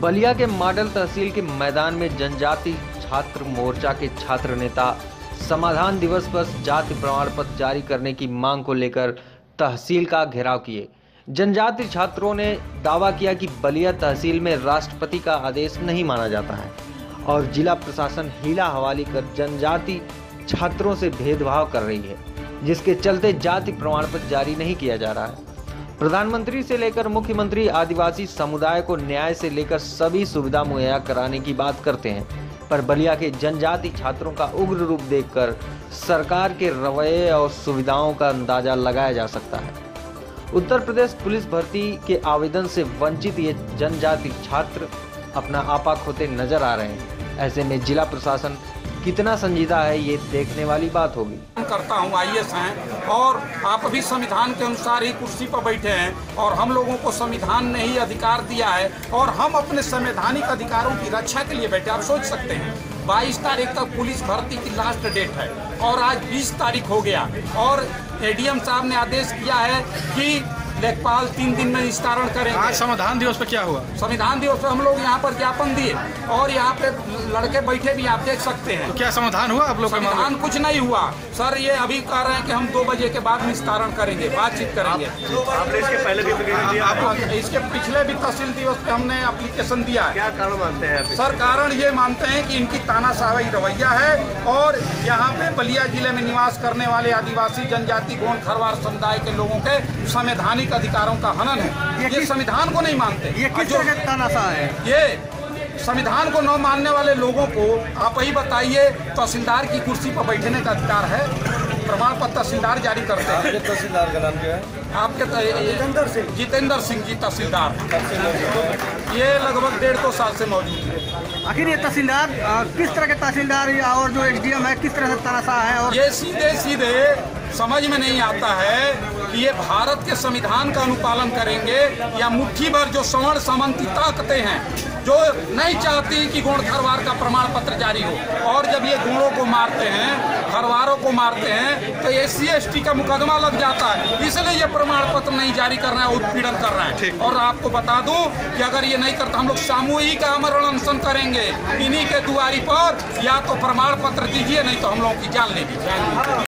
बलिया के मॉडल तहसील के मैदान में जनजाति छात्र मोर्चा के छात्र नेता समाधान दिवस पर जाति प्रमाण पत्र जारी करने की मांग को लेकर तहसील का घेराव किए। जनजाति छात्रों ने दावा किया कि बलिया तहसील में राष्ट्रपति का आदेश नहीं माना जाता है और जिला प्रशासन हीला हवाली कर जनजाति छात्रों से भेदभाव कर रही है, जिसके चलते जाति प्रमाण पत्र जारी नहीं किया जा रहा है। प्रधानमंत्री से लेकर मुख्यमंत्री आदिवासी समुदाय को न्याय से लेकर सभी सुविधा मुहैया कराने की बात करते हैं। पर बलिया के जनजाति छात्रों का उग्र रूप देखकर सरकार के रवैये और सुविधाओं का अंदाज़ा लगाया जा सकता है। उत्तर प्रदेश पुलिस भर्ती के आवेदन से वंचित ये जनजाति छात्र अपना आपा खोते नज़र आ रहे हैं। ऐसे में जिला प्रशासन कितना संजीदा है ये देखने वाली बात होगी। करता हूँ आई हैं, और आप अभी संविधान के अनुसार ही कुर्सी पर बैठे हैं, और हम लोगों को संविधान ने ही अधिकार दिया है, और हम अपने संवैधानिक अधिकारों की रक्षा के लिए बैठे आप सोच सकते हैं 22 तारीख तक पुलिस भर्ती की लास्ट डेट है, और आज 20 तारीख हो गया, और एडीएम साहब ने आदेश किया है कि लेखपाल तीन दिन में निस्तारण करेंगे। आज संविधान दिवस पे क्या हुआ? संविधान दिवस पर हम लोग यहाँ पर ज्ञापन दिए और यहाँ पे लड़के बैठे भी आप देख सकते हैं। तो क्या समाधान हुआ आप लोग समाधान कुछ नहीं हुआ। सर ये अभी कह रहे हैं कि हम दो बजे के बाद निस्तारण करेंगे बातचीत करेंगे। आपने इसके पहले भी आप- इसके पिछले भी तहसील दिवस पे हमने अप्लीकेशन दिया है। क्या कारण मानते हैं सर कारण ये मानते हैं कि इनकी तानाशाही रवैया है और यहाँ पे बलिया ज़िले में निवास करने वाले आदिवासी जनजाति गोंड खरवार समुदाय के लोगों के संवैधानिक अधिकारों का हनन है। ये संविधान को नहीं मानते। ये किस जो- तरह का तानाशाह है? ये संविधान को न मानने वाले लोगों को आप ही बताइए तहसीलदार की कुर्सी पर बैठने का अधिकार है। प्रमाण पत्र तहसीलदार जारी करते हैं। तहसीलदार का नाम क्या है? आपके जितेंद्र सिंह। जितेंद्र सिंह जी तहसीलदार। ये लगभग डेढ़ दो साल से मौजूद है। आखिर ये तहसीलदार किस तरह के तहसीलदार और जो एसडीएम है किस तरह से तानाशाह है और ये सीधे सीधे समझ में नहीं आता है कि ये भारत के संविधान का अनुपालन करेंगे या मुट्ठी भर जो सवर्ण सामंती ताकतें हैं जो नहीं चाहती कि गुण खरवार का प्रमाण पत्र जारी हो और जब ये गुणों को मारते हैं खरवारों को मारते हैं तो एस सी का मुकदमा लग जाता है। इसलिए ये प्रमाण पत्र नहीं जारी कर रहे हैं उत्पीड़न कर रहे हैं। और आपको बता दूँ कि अगर ये नहीं करता हम लोग सामूहिक आमरण अनशन करेंगे इन्हीं के दुआरी पर या तो प्रमाण पत्र दीजिए नहीं तो हम लोगों की जान लेगी